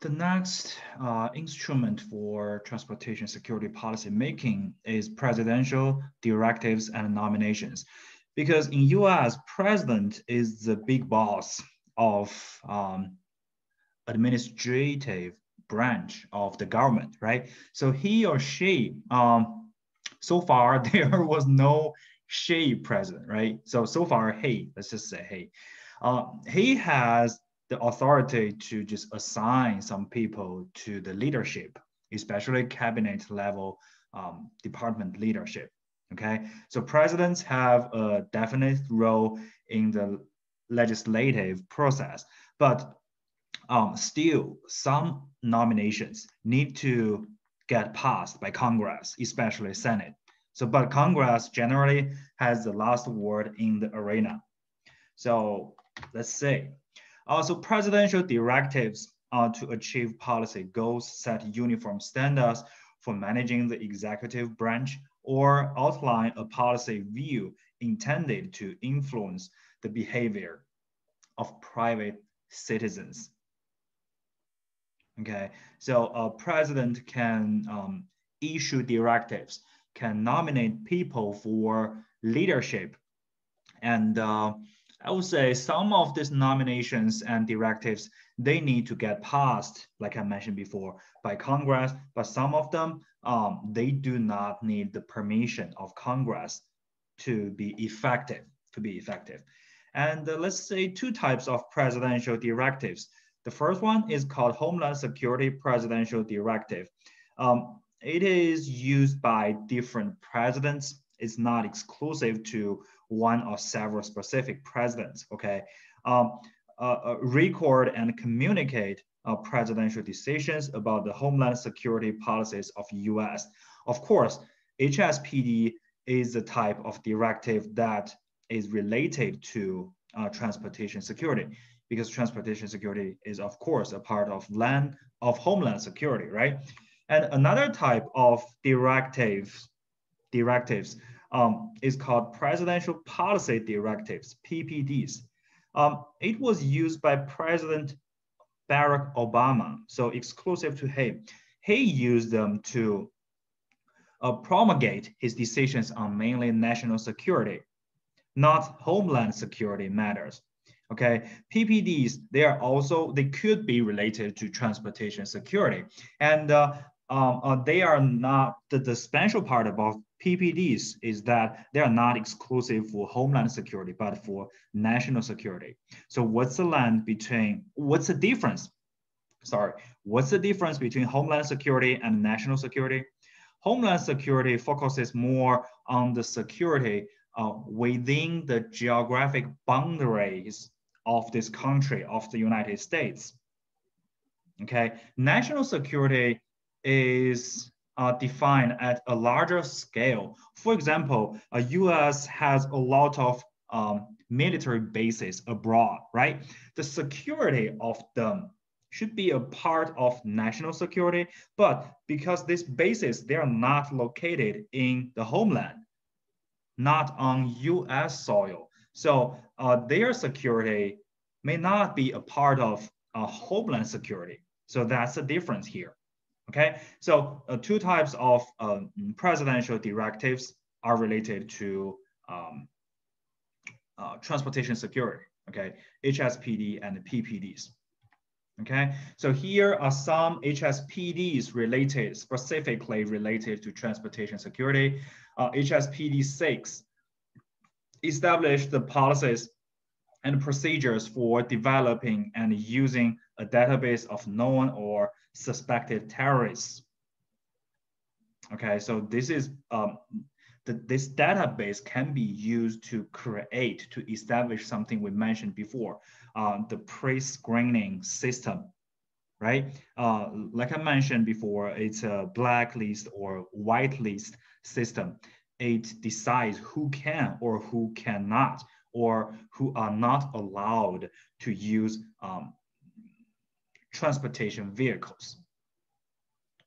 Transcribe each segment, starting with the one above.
the next uh, instrument for transportation security policy making is presidential directives and nominations. Because in US, president is the big boss of um, administrative branch of the government, right? So he or she, um, so far there was no she president, right? So, so far, he, let's just say he. Uh, he has the authority to just assign some people to the leadership, especially cabinet level um, department leadership. Okay, so presidents have a definite role in the legislative process, but um, still some nominations need to get passed by Congress, especially Senate. So, but Congress generally has the last word in the arena. So let's say, also presidential directives are to achieve policy goals, set uniform standards for managing the executive branch, or outline a policy view intended to influence the behavior of private citizens. Okay, so a president can um, issue directives, can nominate people for leadership, and uh, I would say some of these nominations and directives, they need to get passed, like I mentioned before, by Congress, but some of them, um, they do not need the permission of Congress to be effective, to be effective. And uh, let's say two types of presidential directives. The first one is called Homeland Security Presidential Directive. Um, it is used by different presidents. It's not exclusive to one or several specific presidents, okay? Um, uh, uh, record and communicate uh, presidential decisions about the homeland security policies of US. Of course, HSPD is the type of directive that is related to uh, transportation security because transportation security is of course a part of land of homeland security, right? And another type of directives, directives um, is called Presidential Policy Directives, PPDs. Um, it was used by President Barack Obama, so exclusive to him. He used them to uh, promulgate his decisions on mainly national security, not homeland security matters. Okay, PPDs, they are also, they could be related to transportation security. And uh, um, uh, they are not, the, the special part about PPDs is that they are not exclusive for homeland security, but for national security. So what's the land between, what's the difference? Sorry, what's the difference between homeland security and national security? Homeland security focuses more on the security uh, within the geographic boundaries of this country, of the United States. Okay, national security is uh, defined at a larger scale. For example, a US has a lot of um, military bases abroad, right? The security of them should be a part of national security, but because these bases, they are not located in the homeland, not on US soil. So uh, their security may not be a part of uh, homeland security. So that's the difference here. Okay, so uh, two types of um, presidential directives are related to um, uh, transportation security, okay, HSPD and PPDs. Okay, so here are some HSPDs related, specifically related to transportation security. Uh, HSPD 6 established the policies and procedures for developing and using a database of known or suspected terrorists. Okay, so this is um, the, this database can be used to create, to establish something we mentioned before, uh, the pre-screening system, right? Uh, like I mentioned before, it's a blacklist or whitelist system. It decides who can or who cannot or who are not allowed to use um, transportation vehicles.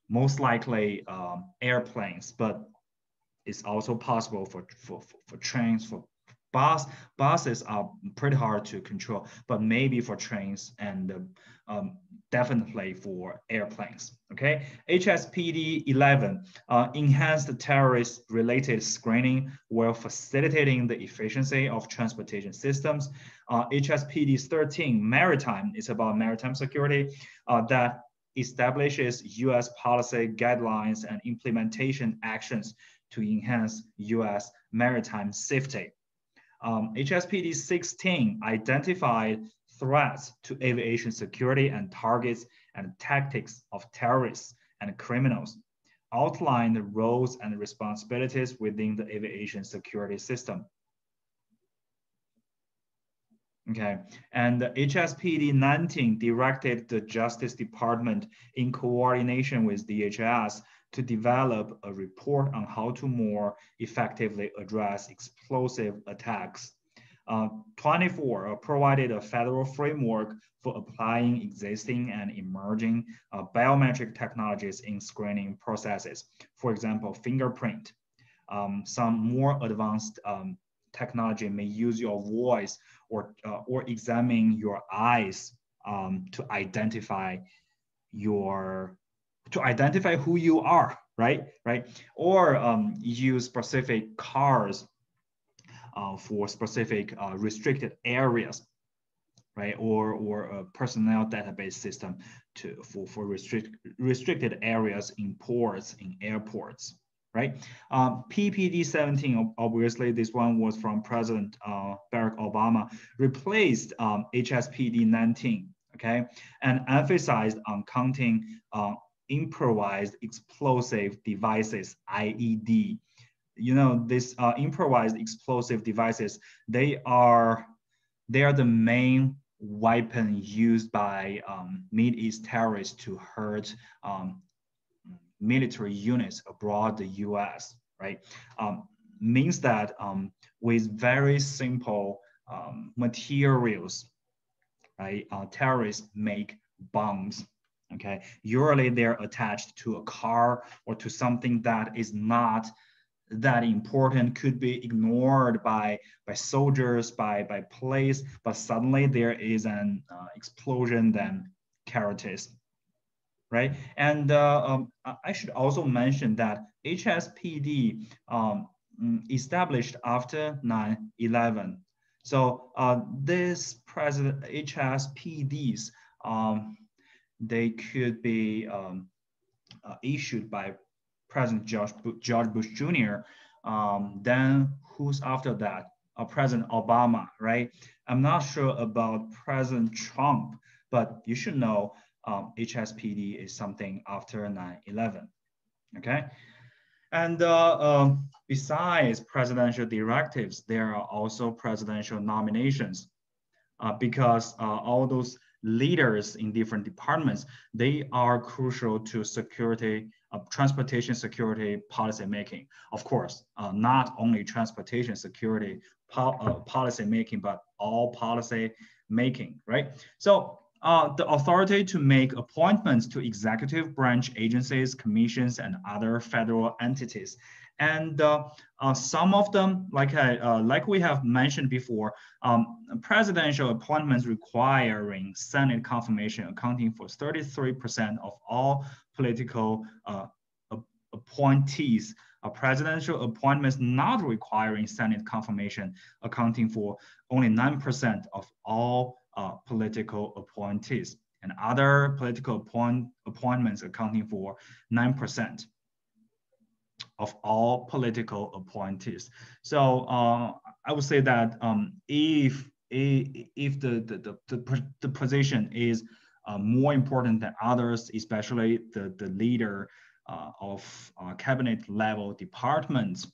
Most likely um, airplanes, but it's also possible for, for, for, trains, for bus buses are pretty hard to control, but maybe for trains and um, definitely for airplanes. Okay, HSPD 11 uh, enhanced terrorist related screening while facilitating the efficiency of transportation systems. Uh, HSPD 13 maritime is about maritime security uh, that establishes US policy guidelines and implementation actions to enhance US maritime safety. Um, HSPD 16 identified threats to aviation security and targets and tactics of terrorists and criminals, outlined the roles and responsibilities within the aviation security system. Okay, and the HSPD 19 directed the Justice Department in coordination with DHS to develop a report on how to more effectively address explosive attacks. Uh, 24 uh, provided a federal framework for applying existing and emerging uh, biometric technologies in screening processes. For example, fingerprint. Um, some more advanced um, technology may use your voice or, uh, or examine your eyes um, to identify your to identify who you are, right? Right? Or um, use specific cars for specific uh, restricted areas, right? Or or a personnel database system to for for restrict, restricted areas in ports in airports right? Um, PPD 17, obviously this one was from President uh, Barack Obama, replaced um, HSPD 19, okay? And emphasized on counting uh, improvised explosive devices, IED. You know, these uh, improvised explosive devices, they are, they are the main weapon used by um, East terrorists to hurt um, military units abroad the US, right? Um, means that um, with very simple um, materials, right, uh, terrorists make bombs, okay? Usually they're attached to a car or to something that is not that important could be ignored by by soldiers by by police but suddenly there is an uh, explosion then characters right? And uh, um, I should also mention that HSPD um, mm, established after 9-11. So uh, this president HSPDs, um, they could be um, uh, issued by President George, George Bush Jr. Um, then who's after that? Uh, President Obama, right? I'm not sure about President Trump, but you should know um, HSPD is something after 9-11, okay? And uh, um, besides presidential directives, there are also presidential nominations uh, because uh, all those leaders in different departments, they are crucial to security, uh, transportation security policy making. Of course, uh, not only transportation security po uh, policy making, but all policy making, right? So uh, the authority to make appointments to executive branch agencies, commissions, and other federal entities. And uh, uh, some of them, like, I, uh, like we have mentioned before, um, presidential appointments requiring Senate confirmation accounting for 33% of all political uh, appointees. Presidential appointments not requiring Senate confirmation, accounting for only 9% of all uh, political appointees. And other political appoint, appointments accounting for 9% of all political appointees. So uh, I would say that um, if, if the, the, the, the, position is uh, more important than others, especially the, the leader uh, of uh, cabinet level departments,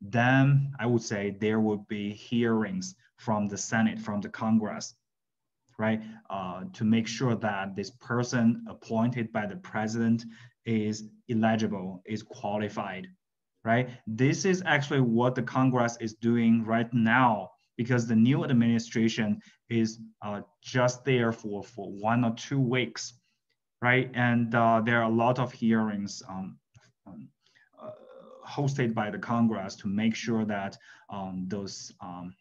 then I would say there would be hearings from the Senate, from the Congress right? Uh, to make sure that this person appointed by the president is eligible, is qualified, right? This is actually what the Congress is doing right now because the new administration is uh, just there for, for one or two weeks, right? And uh, there are a lot of hearings um, um, uh, hosted by the Congress to make sure that um, those um,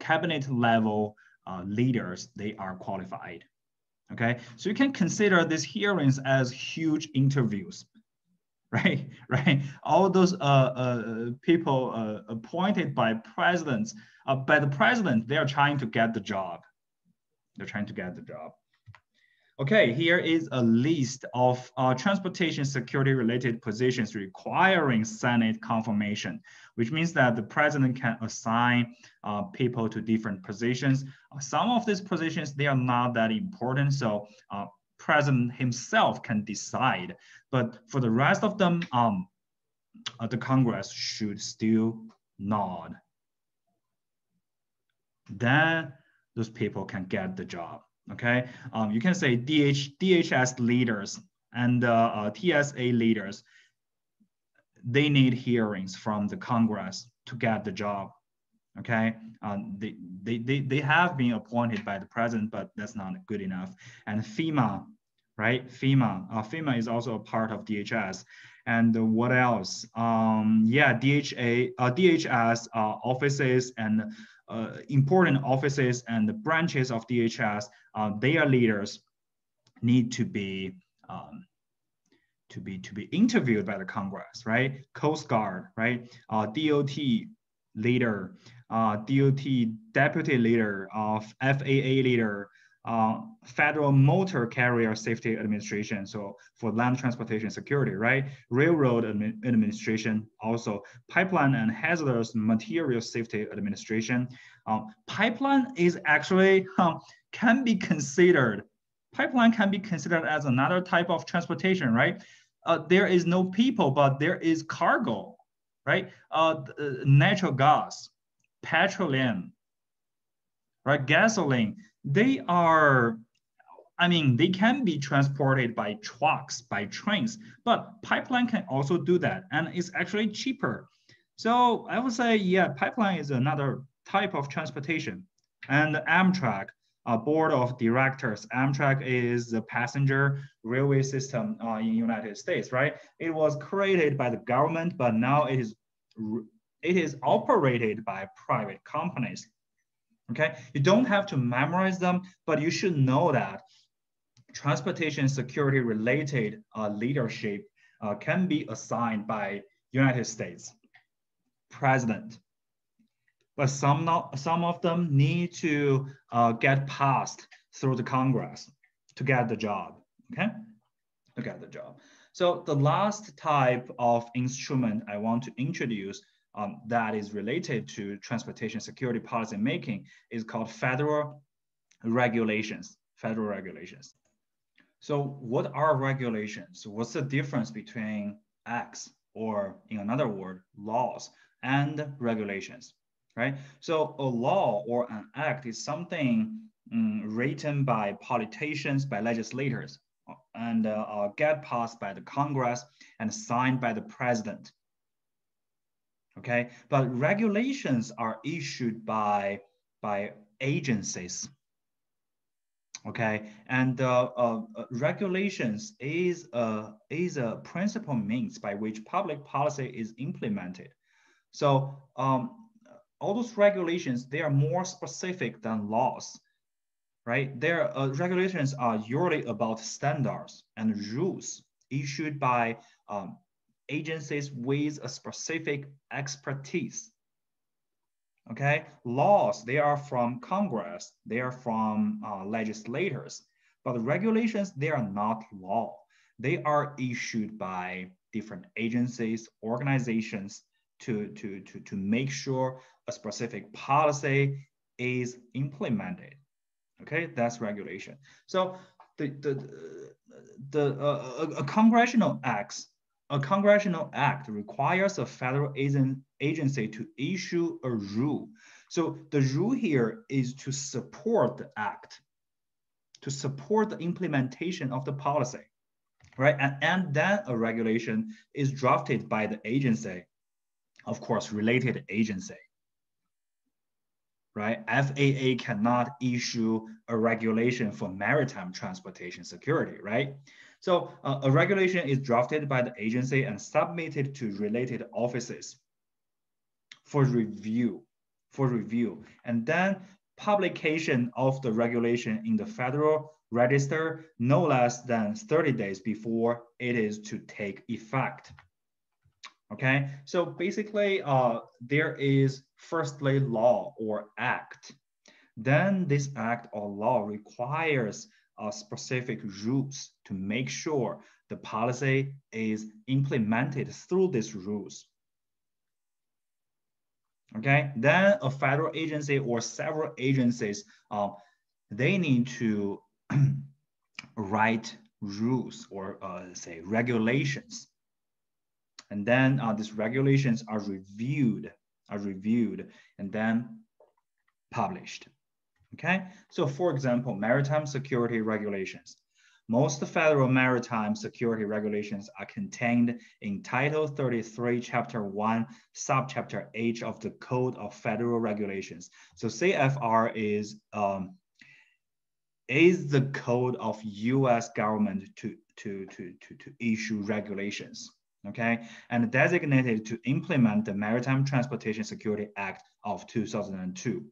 cabinet level uh, leaders, they are qualified. Okay, so you can consider these hearings as huge interviews, right? Right. All those uh, uh, people uh, appointed by presidents, uh, by the president, they are trying to get the job. They're trying to get the job. Okay, here is a list of uh, transportation security related positions requiring Senate confirmation, which means that the president can assign uh, people to different positions. Some of these positions, they are not that important, so uh, president himself can decide. But for the rest of them, um, uh, the Congress should still nod. Then those people can get the job. Okay, um, you can say DH, DHS leaders and uh, uh, TSA leaders, they need hearings from the Congress to get the job. Okay, um, they, they, they, they have been appointed by the president, but that's not good enough. And FEMA, right? FEMA, uh, FEMA is also a part of DHS. And what else? Um, yeah, DHA, uh, DHS uh, offices and uh, important offices and the branches of DHS, uh, their leaders need to be um, to be to be interviewed by the Congress, right? Coast Guard, right? Uh, DOT leader, uh, DOT deputy leader, of FAA leader, uh, Federal Motor Carrier Safety Administration, so for land transportation security, right? Railroad Admi Administration, also Pipeline and Hazardous Material Safety Administration. Um, pipeline is actually um, can be considered, pipeline can be considered as another type of transportation, right? Uh, there is no people, but there is cargo, right? Uh, natural gas, petroleum, right? Gasoline they are, I mean, they can be transported by trucks, by trains, but pipeline can also do that. And it's actually cheaper. So I would say, yeah, pipeline is another type of transportation. And Amtrak, a board of directors. Amtrak is the passenger railway system uh, in United States, right? It was created by the government, but now it is it is operated by private companies. Okay, you don't have to memorize them, but you should know that transportation security related uh, leadership uh, can be assigned by United States president. But some, not, some of them need to uh, get passed through the Congress to get the job, okay? To get the job. So the last type of instrument I want to introduce um, that is related to transportation security policy making is called federal regulations, federal regulations. So what are regulations? What's the difference between acts or in another word, laws and regulations, right? So a law or an act is something um, written by politicians, by legislators, and uh, uh, get passed by the Congress and signed by the president okay? But regulations are issued by, by agencies, okay? And uh, uh, regulations is a, is a principal means by which public policy is implemented. So um, all those regulations, they are more specific than laws, right? Their uh, regulations are usually about standards and rules issued by um, agencies with a specific expertise. Okay, laws, they are from Congress, they are from uh, legislators, but the regulations, they are not law. They are issued by different agencies, organizations to, to, to, to make sure a specific policy is implemented. Okay, that's regulation. So the, the, the uh, a, a congressional acts a congressional act requires a federal agency to issue a rule. So the rule here is to support the act, to support the implementation of the policy, right? And, and then a regulation is drafted by the agency, of course, related agency, right? FAA cannot issue a regulation for maritime transportation security, right? So uh, a regulation is drafted by the agency and submitted to related offices for review, for review. And then publication of the regulation in the federal register no less than 30 days before it is to take effect. Okay, so basically uh, there is firstly law or act. Then this act or law requires uh, specific rules to make sure the policy is implemented through these rules. Okay, then a federal agency or several agencies, uh, they need to write rules or uh, say regulations. And then uh, these regulations are reviewed, are reviewed and then published. Okay, so for example, maritime security regulations. Most federal maritime security regulations are contained in Title 33, Chapter 1, Subchapter H of the Code of Federal Regulations. So CFR is, um, is the code of US government to, to, to, to, to issue regulations, okay? And designated to implement the Maritime Transportation Security Act of 2002.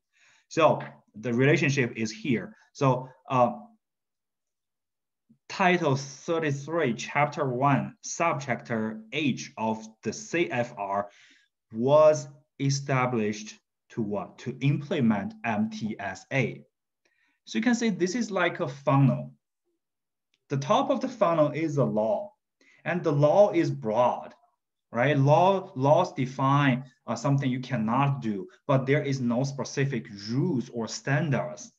So the relationship is here. So uh, Title 33, Chapter 1, Subchapter H of the CFR was established to what? To implement MTSA. So you can see this is like a funnel. The top of the funnel is the law, and the law is broad, right? Law laws define uh, something you cannot do, but there is no specific rules or standards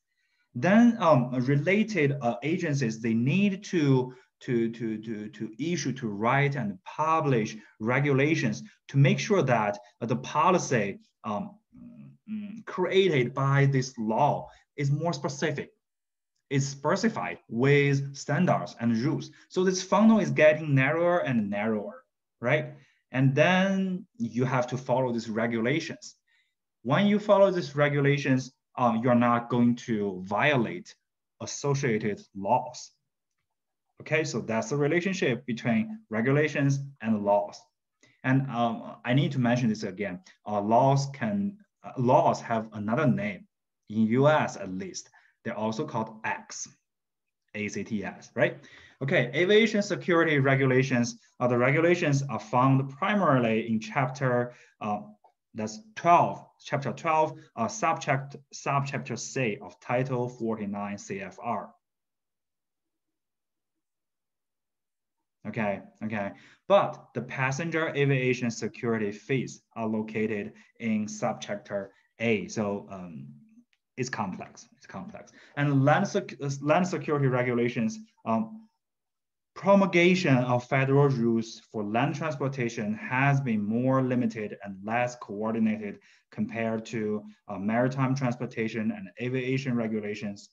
then um, related uh, agencies, they need to, to, to, to, to issue, to write and publish regulations to make sure that uh, the policy um, created by this law is more specific It's specified with standards and rules. So this funnel is getting narrower and narrower, right? And then you have to follow these regulations. When you follow these regulations, um, you're not going to violate associated laws. Okay, so that's the relationship between regulations and laws. And um, I need to mention this again. Uh, laws can uh, laws have another name in US at least. They're also called acts, ACTS, right? Okay, aviation security regulations. Uh, the regulations are found primarily in chapter uh, that's 12 chapter 12, uh, subchapter, subchapter C of Title 49 CFR. Okay, okay. But the passenger aviation security fees are located in subchapter A. So um, it's complex, it's complex. And land, sec land security regulations um, promulgation of federal rules for land transportation has been more limited and less coordinated compared to uh, maritime transportation and aviation regulations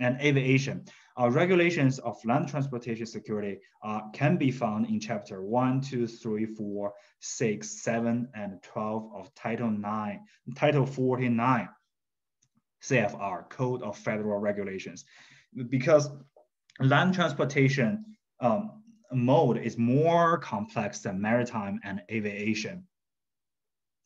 and aviation. Uh, regulations of land transportation security uh, can be found in chapter 1, 2, 3, 4, 6, 7, and 12 of Title 9, Title 49 CFR, Code of Federal Regulations. Because land transportation um, mode is more complex than maritime and aviation.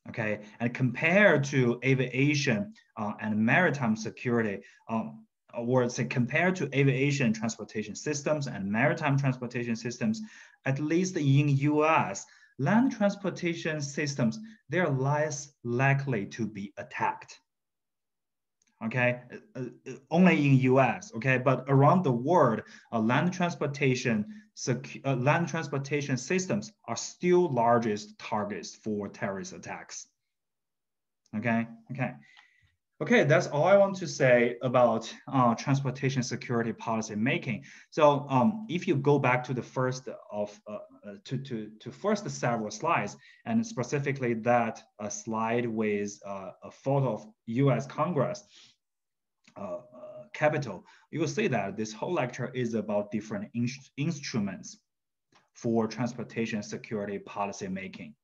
Okay, and compared to aviation uh, and maritime security, um, or say compared to aviation transportation systems and maritime transportation systems, at least in US, land transportation systems, they're less likely to be attacked okay? Uh, uh, only in us okay? But around the world uh, land transportation uh, land transportation systems are still largest targets for terrorist attacks. Okay? Okay okay that's all i want to say about uh, transportation security policy making so um, if you go back to the first of uh, to, to, to first several slides and specifically that slide with a photo of us congress uh, Capitol, you will see that this whole lecture is about different in instruments for transportation security policy making.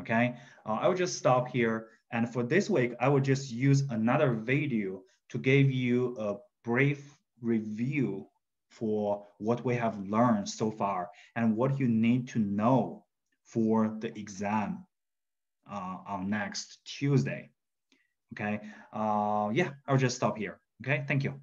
Okay, uh, I will just stop here. And for this week, I will just use another video to give you a brief review for what we have learned so far and what you need to know for the exam uh, on next Tuesday. Okay. Uh, yeah, I'll just stop here. Okay. Thank you.